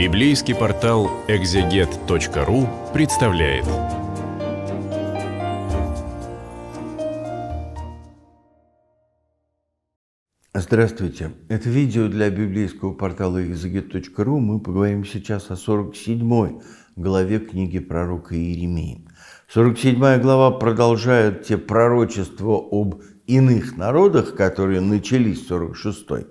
Библейский портал экзегет.ру представляет. Здравствуйте. Это видео для библейского портала экзегет.ру. Мы поговорим сейчас о 47 главе книги пророка Иеремии. 47 глава продолжает те пророчества об иных народах, которые начались в 46 а,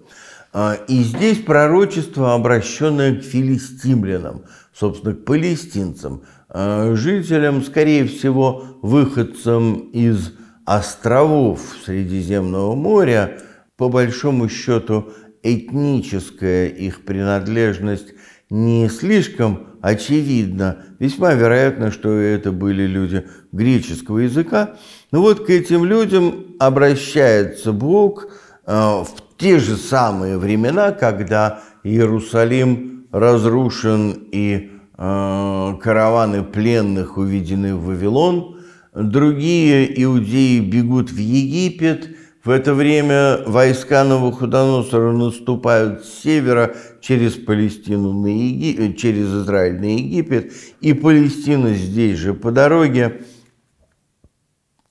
И здесь пророчество, обращенное к филистимлянам, собственно, к палестинцам, а, жителям, скорее всего, выходцам из островов Средиземного моря, по большому счету, этническая их принадлежность не слишком очевидна. Весьма вероятно, что это были люди греческого языка. Но вот к этим людям обращается Бог э, в те же самые времена, когда Иерусалим разрушен и э, караваны пленных уведены в Вавилон. Другие иудеи бегут в Египет – в это время войска Навуходоносора наступают с севера через Палестину на Еги... через Израиль на Египет, и Палестина здесь же по дороге.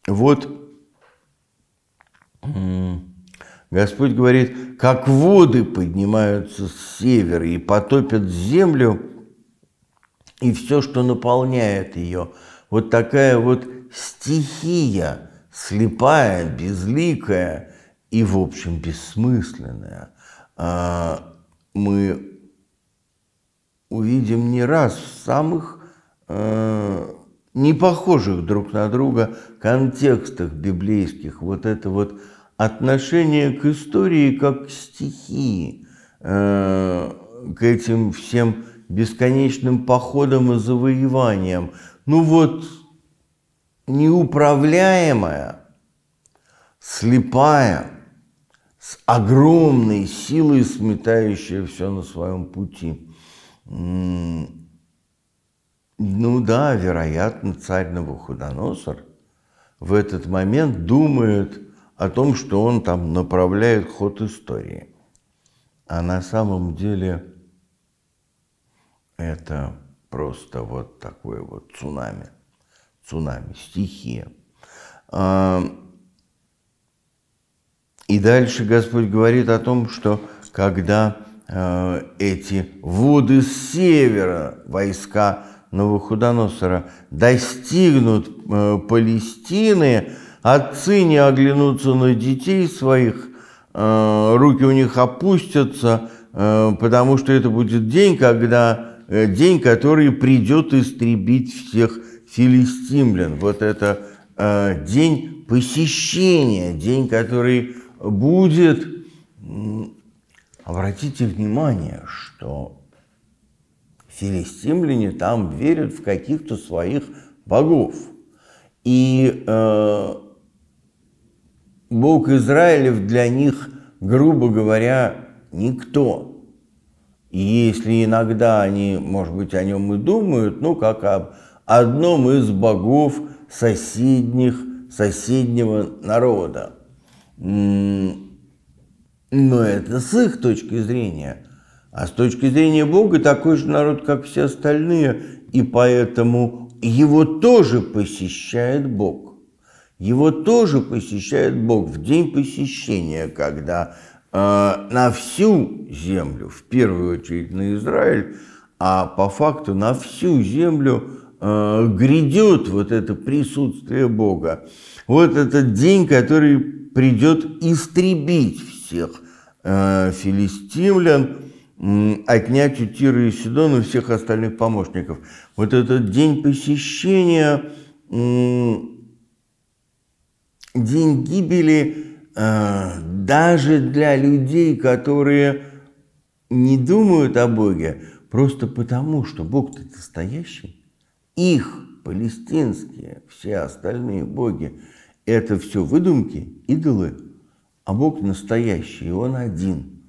Вот Господь говорит, как воды поднимаются с севера и потопят землю, и все, что наполняет ее. Вот такая вот стихия – слепая, безликая и, в общем, бессмысленная, а, мы увидим не раз в самых а, не похожих друг на друга контекстах библейских вот это вот отношение к истории как к стихии, а, к этим всем бесконечным походам и завоеваниям. Ну вот, неуправляемая, слепая, с огромной силой сметающая все на своем пути. Ну да, вероятно, царь Навуходоносор в этот момент думает о том, что он там направляет ход истории. А на самом деле это просто вот такое вот цунами – цунами, стихия. А, и дальше Господь говорит о том, что когда а, эти воды с севера, войска Новохудоносора, достигнут а, Палестины, отцы не оглянутся на детей своих, руки у них опустятся, потому что это будет день, когда э, день, который придет истребить всех филистимлян. Вот это э, день посещения, день, который будет... Обратите внимание, что филистимляне там верят в каких-то своих богов. И э, Бог Израилев для них, грубо говоря, никто. И если иногда они, может быть, о нем и думают, ну, как об одном из богов соседних, соседнего народа. Но это с их точки зрения. А с точки зрения Бога такой же народ, как все остальные, и поэтому его тоже посещает Бог. Его тоже посещает Бог в день посещения, когда э, на всю землю, в первую очередь на Израиль, а по факту на всю землю э, грядет вот это присутствие Бога. Вот этот день, который придет истребить всех э, филистимлян, э, отнять у Тира и Сидона всех остальных помощников. Вот этот день посещения, э, день гибели э, даже для людей, которые не думают о Боге, просто потому, что Бог-то настоящий их палестинские, все остальные боги, это все выдумки, идолы, а Бог настоящий, Он один.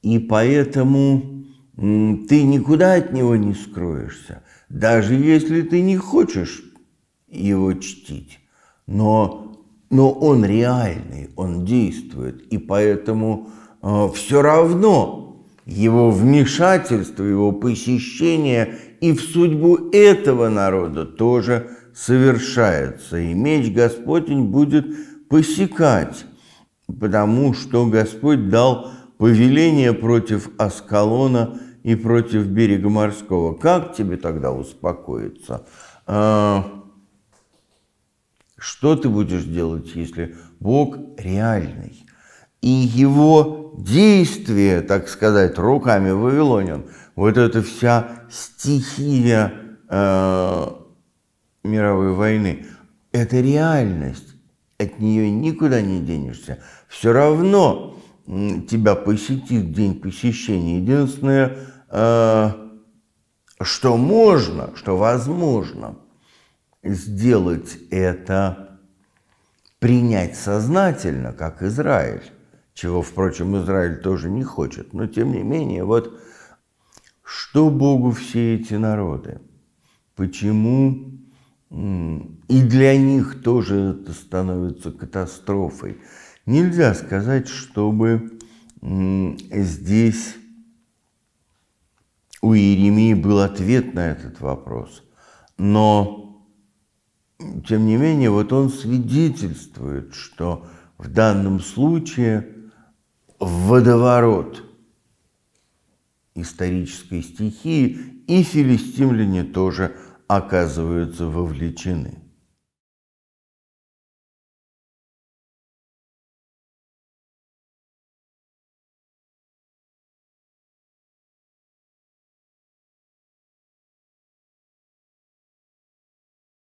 И поэтому ты никуда от Него не скроешься, даже если ты не хочешь Его чтить. Но, но Он реальный, Он действует, и поэтому э, все равно его вмешательство, его посещение и в судьбу этого народа тоже совершается. И меч Господень будет посекать, потому что Господь дал повеление против Аскалона и против берега морского. Как тебе тогда успокоиться? Что ты будешь делать, если Бог реальный? И его действие, так сказать, руками Вавилонян, вот эта вся стихия э, мировой войны, это реальность, от нее никуда не денешься. Все равно тебя посетит день посещения. Единственное, э, что можно, что возможно сделать это, принять сознательно, как Израиль, чего, впрочем, Израиль тоже не хочет. Но, тем не менее, вот что Богу все эти народы? Почему и для них тоже это становится катастрофой? Нельзя сказать, чтобы здесь у Иеремии был ответ на этот вопрос. Но, тем не менее, вот он свидетельствует, что в данном случае водоворот исторической стихии и филистимляне тоже оказываются вовлечены.